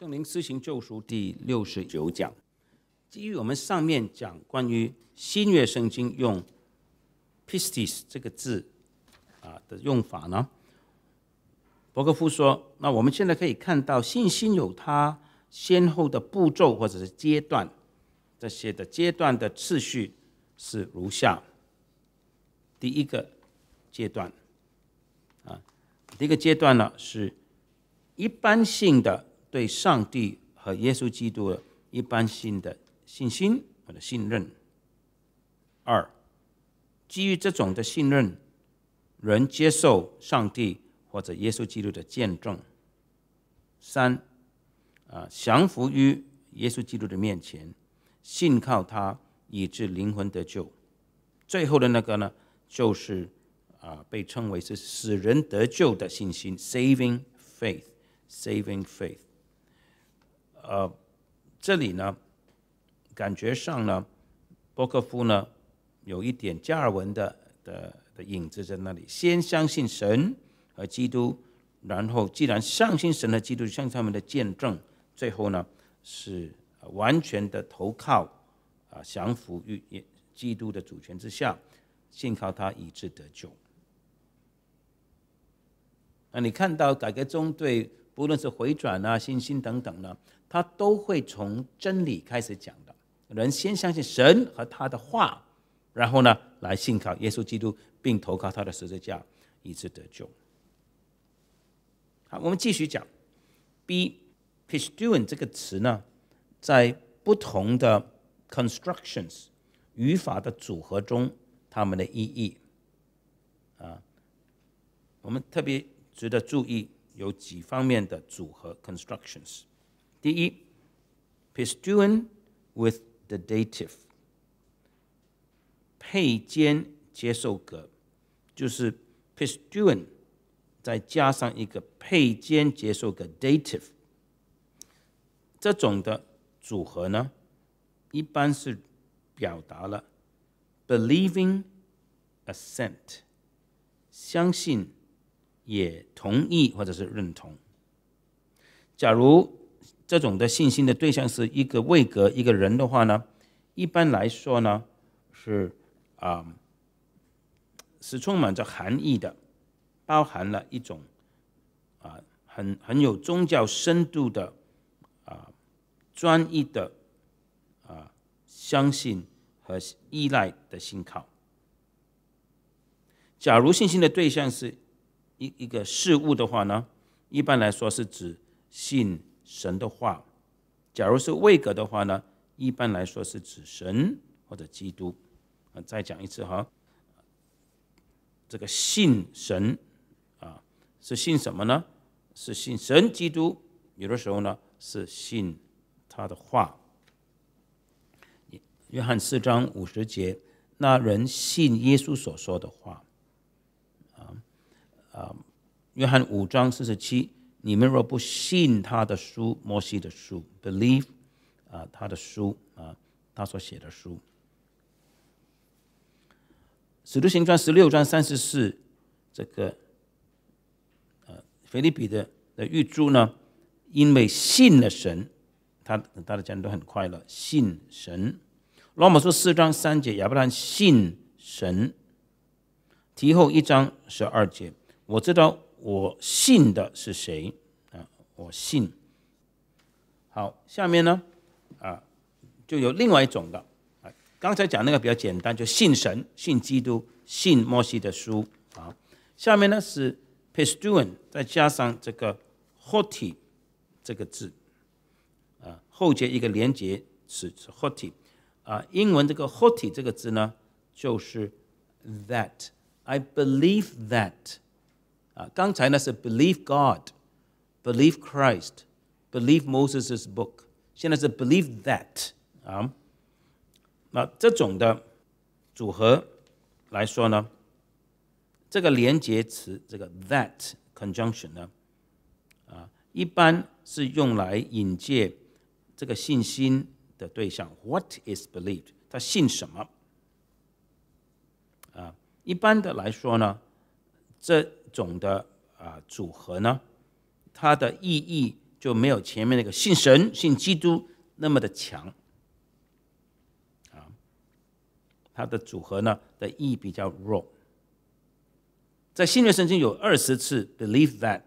圣灵施行救赎第六十九讲，基于我们上面讲关于新约圣经用 “pistis” 这个字啊的用法呢，伯格夫说，那我们现在可以看到信心有它先后的步骤或者是阶段，这些的阶段的次序是如下：第一个阶段啊，第一个阶段呢是一般性的。对上帝和耶稣基督的一般性的信心或者信任。二，基于这种的信任，人接受上帝或者耶稣基督的见证。三，啊，降服于耶稣基督的面前，信靠他以致灵魂得救。最后的那个呢，就是啊，被称为是使人得救的信心 （saving faith），saving faith。呃，这里呢，感觉上呢，波克夫呢，有一点加尔文的的的影子在那里。先相信神和基督，然后既然相信神和基督，像他们的见证，最后呢是完全的投靠啊，降服于基督的主权之下，信靠他以致得救。那你看到改革中对不论是回转啊、信心等等呢？他都会从真理开始讲的。人先相信神和他的话，然后呢，来信靠耶稣基督，并投靠他的十字架，以致得救。好，我们继续讲。b p i s t u n 这个词呢，在不同的 constructions 语法的组合中，它们的意义啊，我们特别值得注意有几方面的组合 constructions。第一，pisteuin with the dative，配肩接受格，就是 pisteuin 再加上一个配肩接受格 dative，这种的组合呢，一般是表达了 believing assent，相信也同意或者是认同。假如这种的信心的对象是一个位格一个人的话呢，一般来说呢是啊是充满着含义的，包含了一种啊很很有宗教深度的啊专一的啊相信和依赖的信靠。假如信心的对象是一一个事物的话呢，一般来说是指信。神的话，假如是位格的话呢，一般来说是指神或者基督。啊，再讲一次哈，这个信神啊，是信什么呢？是信神基督。有的时候呢，是信他的话。约翰四章五十节，那人信耶稣所说的话。啊啊，约翰五章四十七。你们若不信他的书，摩西的书，believe 啊，他的书啊，他所写的书，《使徒行传》十六章三十四，这个呃，腓利比的的玉珠呢，因为信了神，他大家讲都很快乐，信神。罗马书四章三节，亚伯拉信神。提后一章十二节，我知道。我信的是谁啊？我信。好，下面呢啊，就有另外一种的啊。刚才讲那个比较简单，就信神、信基督、信摩西的书啊。下面呢是 p i s t u n 再加上这个 hoti 这个字啊，后接一个连接词是 hoti 啊。英文这个 hoti 这个字呢，就是 that I believe that。啊，刚才呢是 believe God，believe Christ，believe Moses' book，现在是 believe that 啊。那这种的组合来说呢，这个连接词这个 that conjunction 呢，啊，一般是用来引介这个信心的对象。What is believed？他信什么？啊，一般的来说呢，这种的啊组合呢，它的意义就没有前面那个信神、信基督那么的强。啊，它的组合呢的意义比较弱。在新约圣经有二十次 believe that，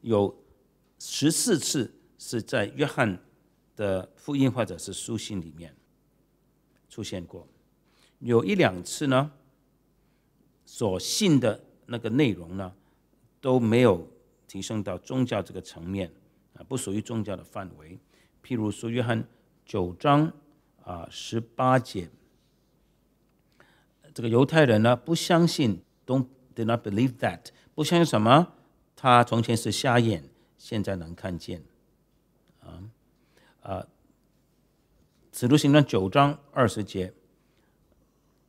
有十四次是在约翰的福音或者是书信里面出现过，有一两次呢，所信的那个内容呢都没有提升到宗教这个层面啊，不属于宗教的范围。譬如说约翰九章啊十八节，这个犹太人呢不相信，don't。Did not believe that，不相信什么？他从前是瞎眼，现在能看见。啊啊，《使徒行传》九章二十节，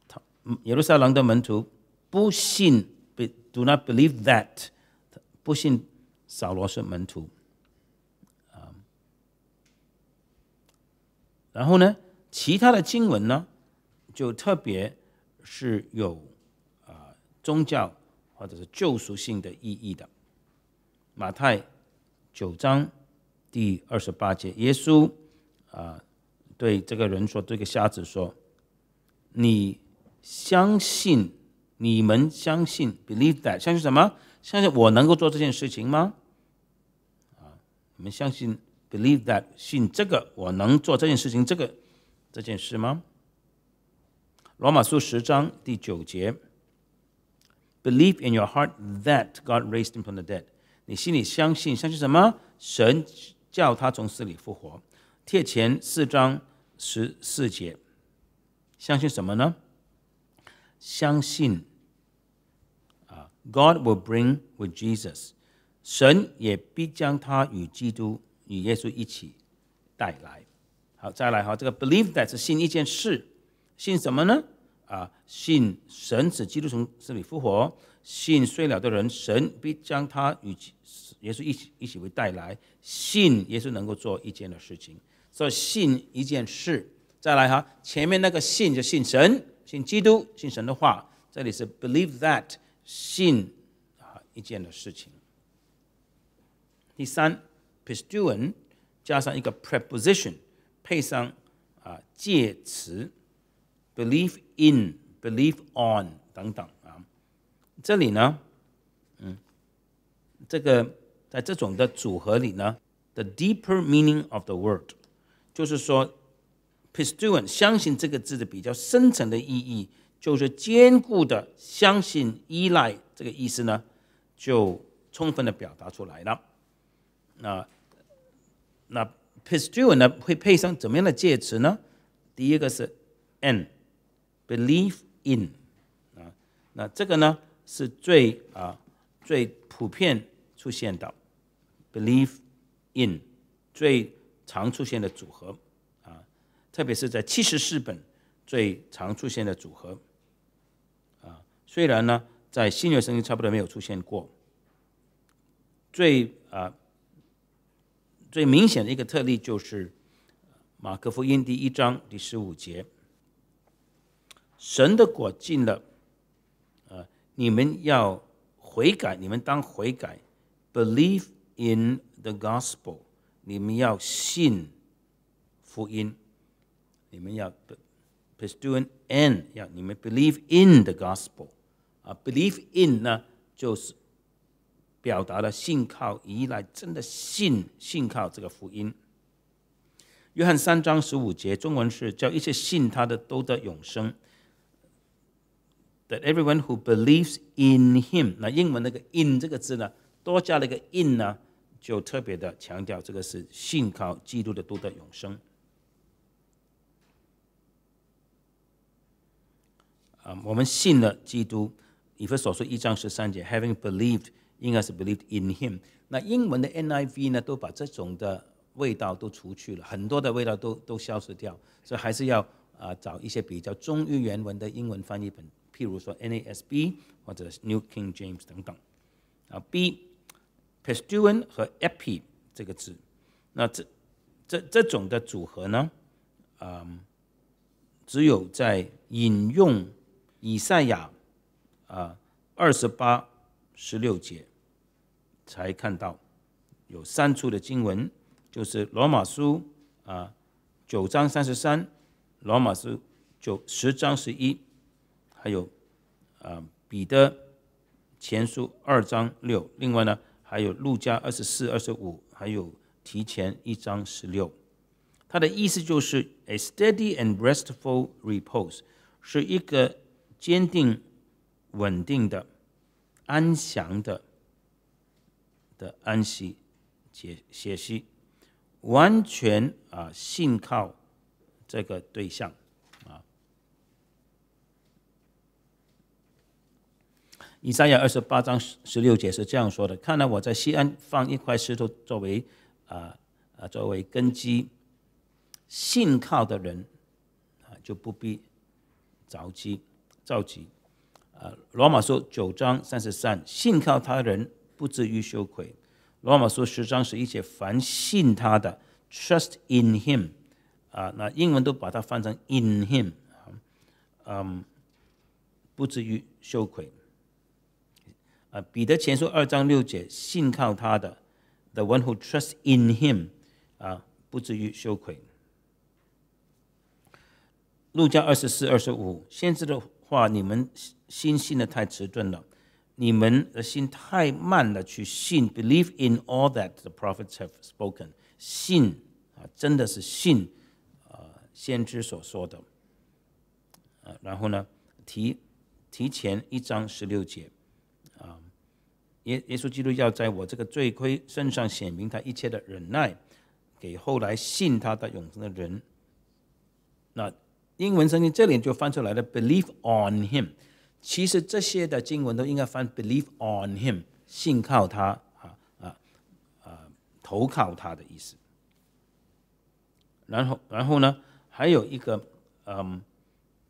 他耶路撒冷的门徒不信，do not believe that，不信扫罗是门徒。然后呢，其他的经文呢，就特别是有啊。宗教或者是救赎性的意义的，马太九章第二十八节，耶稣啊对这个人说：“这个瞎子说，你相信？你们相信？Believe that？相信什么？相信我能够做这件事情吗？啊，你们相信？Believe that？信这个我能做这件事情？这个这件事吗？”罗马书十章第九节。Believe in your heart that God raised him from the dead。你心里相信，相信什么？神叫他从死里复活。帖前四章十四节，相信什么呢？相信，God will bring with Jesus。神也必将他与基督与耶稣一起带来。好，再来哈，这个 believe that 是信一件事，信什么呢？啊，信神使基督从死里复活，信睡了的人，神必将他与耶稣一起一起会带来。信耶稣能够做一件的事情，所以信一件事。再来哈，前面那个信就信神，信基督，信神的话。这里是 believe that 信啊一件的事情。第三，pisteuon 加上一个 preposition，配上啊介词。believe in, believe on 等等啊，这里呢，嗯，这个在这种的组合里呢，the deeper meaning of the word，就是说，pisteuon 相信这个字的比较深层的意义，就是坚固的相信、依赖这个意思呢，就充分的表达出来了。那那 pisteuon 呢会配上怎么样的介词呢？第一个是 n。Believe in 啊，那这个呢是最啊最普遍出现的，believe in 最常出现的组合啊，特别是在七十四本最常出现的组合，虽然呢在新约圣经差不多没有出现过，最啊最明显的一个特例就是马可福音第一章第十五节。神的果进了，呃，你们要悔改，你们当悔改，believe in the gospel，你们要信福音，你们要 p u s u i n n 要你们 believe in the gospel，啊，believe in 呢就是表达了信靠依赖，真的信信靠这个福音。约翰三章十五节，中文是叫一切信他的都得永生。That everyone who believes in him，那英文那个 in 这个字呢，多加了一个 in 呢，就特别的强调这个是信靠基督的都得永生。啊，我们信了基督，以弗所书一章十三节，having believed，应该是 believed in him。那英文的 NIV 呢，都把这种的味道都除去了，很多的味道都都消失掉，所以还是要啊找一些比较忠于原文的英文翻译本。譬如说 NASB 或者 New King James 等等，啊，B p e s t u a n 和 epi 这个字，那这这这种的组合呢，嗯，只有在引用以赛亚啊二十八十六节才看到有三处的经文，就是罗马书啊九章三十三，罗马书九十章十一，还有啊彼得前书二章六，另外呢还有路加二十四、二十五，还有提前一章十六。它的意思就是 a steady and restful repose，是一个坚定、稳定的、安详的的安息、歇歇息，完全啊信靠这个对象啊。以赛亚二十八章十六节是这样说的：“看来我在西安放一块石头作为啊啊作为根基，信靠的人啊就不必着急着急。”罗马书九章三十三，信靠他人不至于羞愧。罗马书十章十一节，凡信他的，trust in him，啊，那英文都把它翻成 in him，嗯，不至于羞愧。啊，彼得前书二章六节，信靠他的，the one who trust in him，啊，不至于羞愧。路加二十四、二十五，先知的话，你们心信的太迟钝了，你们的心太慢了，去信，believe in all that the prophets have spoken，信啊，真的是信啊，先知所说的。啊，然后呢，提提前一章十六节。耶耶稣基督要在我这个罪魁身上显明他一切的忍耐，给后来信他的永生的人。那英文圣经这里就翻出来了，believe on him。其实这些的经文都应该翻 believe on him，信靠他啊啊啊，投靠他的意思。然后然后呢，还有一个嗯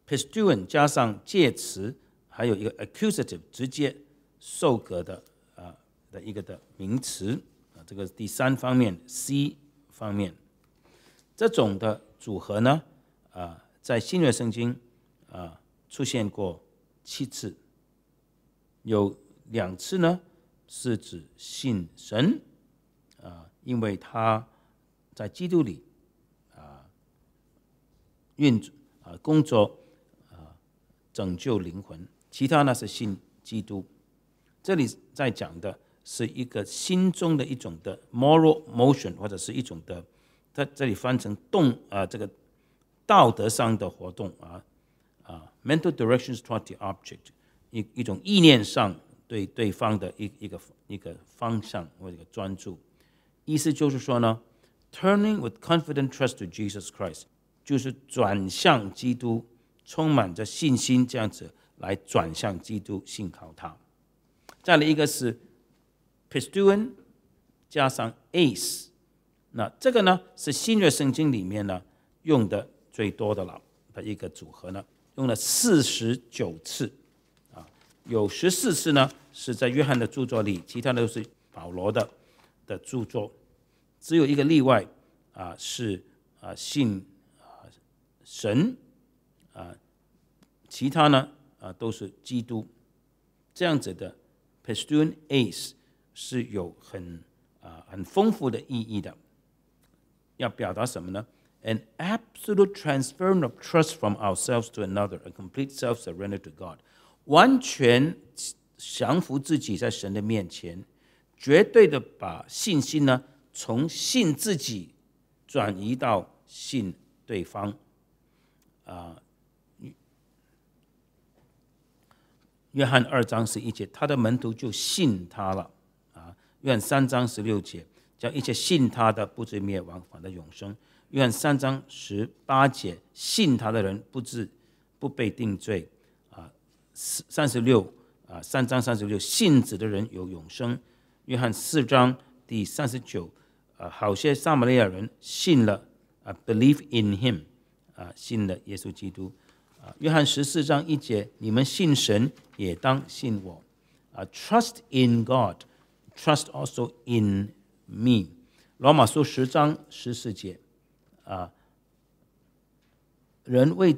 p i s t u a n 加上介词，还有一个 accusative 直接受格的啊。的一个的名词啊，这个第三方面 C 方面，这种的组合呢啊，在新约圣经啊出现过七次，有两次呢是指信神啊，因为他在基督里啊运啊工作啊拯救灵魂，其他呢是信基督，这里在讲的。是一个心中的一种的 moral motion，或者是一种的，在这里翻成动啊，这个道德上的活动啊啊，mental directions toward the object，一一种意念上对对方的一一个一个方向或者一个专注，意思就是说呢，turning with confident trust to Jesus Christ，就是转向基督，充满着信心这样子来转向基督，信靠他。再来一个是。，pistuin 加上 Ace，那这个呢是新约圣经里面呢用的最多的了的一个组合呢，用了四十九次，啊，有十四次呢是在约翰的著作里，其他都是保罗的的著作，只有一个例外啊是啊信啊神啊，其他呢啊都是基督这样子的 Pistuan Ace。是有很啊很丰富的意义的，要表达什么呢？An absolute transfer of trust from ourselves to another, a complete self-surrender to God，完全降服自己在神的面前，绝对的把信心呢从信自己转移到信对方，啊。约翰二章十一节，他的门徒就信他了。约翰三章十六节，叫一切信他的不至灭亡，反得永生。约翰三章十八节，信他的人不至不被定罪。啊，三十六啊，三章三十六，信子的人有永生。约翰四章第三十九，啊，好些撒玛利亚人信了啊，believe in him，啊，信了耶稣基督。啊，约翰十四章一节，你们信神也当信我。啊，trust in God。Trust also in me，罗马书十章十四节，啊，人未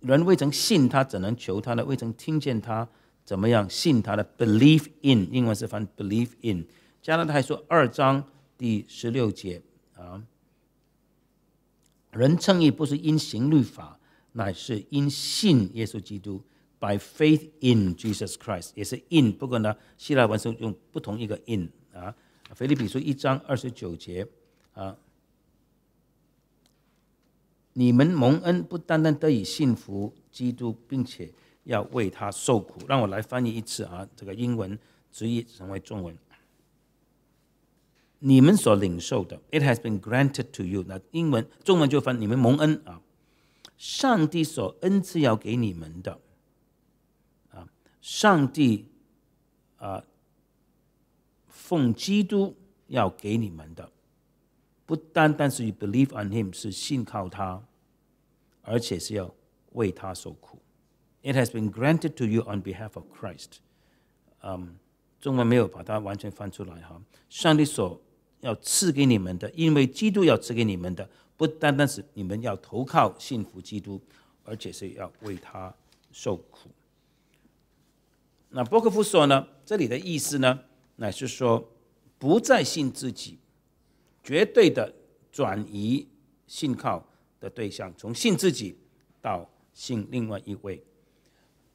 人未曾信他，怎能求他呢？未曾听见他，怎么样信他的？Believe in，英文是翻 believe in。加拉太书二章第十六节啊，人称义不是因行律法，乃是因信耶稣基督。By faith in Jesus Christ，也是 in，不过呢，希腊文是用不同一个 in 啊。腓立比书一章二十九节啊，你们蒙恩不单单得以信服基督，并且要为他受苦。让我来翻译一次啊，这个英文直译成为中文。你们所领受的，it has been granted to you。那英文、中文就翻你们蒙恩啊，上帝所恩赐要给你们的啊。上帝啊，奉基督要给你们的，不单单是 believe on him，是信靠他，而且是要为他受苦。It has been granted to you on behalf of Christ。嗯，中文没有把它完全翻出来哈。上帝所要赐给你们的，因为基督要赐给你们的，不单单是你们要投靠信服基督，而且是要为他受苦。那伯克夫说呢？这里的意思呢，乃是说不再信自己，绝对的转移信靠的对象，从信自己到信另外一位。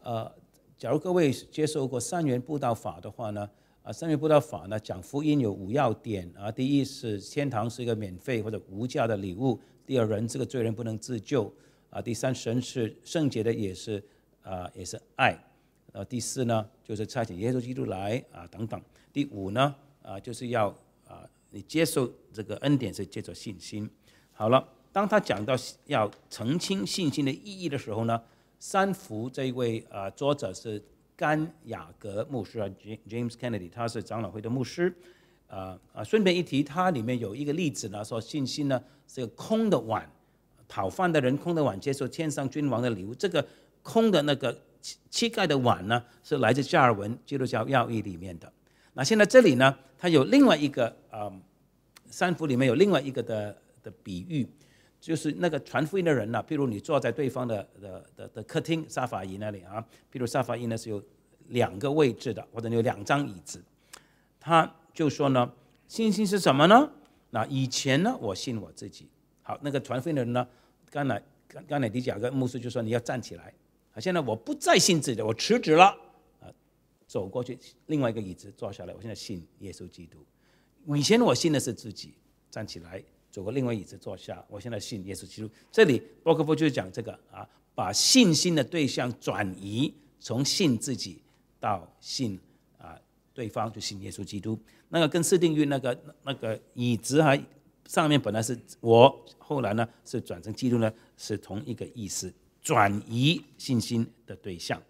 呃，假如各位接受过三元布道法的话呢，啊，三元布道法呢讲福音有五要点啊，第一是天堂是一个免费或者无价的礼物；第二，人这个罪人不能自救啊；第三，神是圣洁的，也是啊，也是爱。呃，第四呢，就是差遣耶稣基督来啊，等等。第五呢，啊，就是要，你接受这个恩典是借着信心。好了，当他讲到要澄清信心的意义的时候呢，三福这一位啊，作者是甘雅格牧师啊，James Kennedy，他是长老会的牧师。啊啊，顺便一提，它里面有一个例子呢，说信心呢是个空的碗，讨饭的人空的碗接受天上君王的礼物，这个空的那个。乞丐的碗呢，是来自加尔文基督教要义里面的。那现在这里呢，它有另外一个啊，三福里面有另外一个的的比喻，就是那个传福音的人呢，譬如你坐在对方的的的的客厅沙发椅那里啊，譬如沙发椅呢是有两个位置的，或者你有两张椅子，他就说呢，信心是什么呢？那以前呢，我信我自己。好，那个传福音的人呢，刚才刚刚才迪甲跟牧师就说你要站起来。啊，现在我不再信自己，我辞职了。走过去另外一个椅子坐下来。我现在信耶稣基督。以前我信的是自己，站起来走过另外椅子坐下。我现在信耶稣基督。这里波克夫就是讲这个啊，把信心的对象转移，从信自己到信啊对方，就信耶稣基督。那个跟斯定运那个那个椅子还上面本来是我，后来呢是转成基督呢，是同一个意思。转移信心的对象。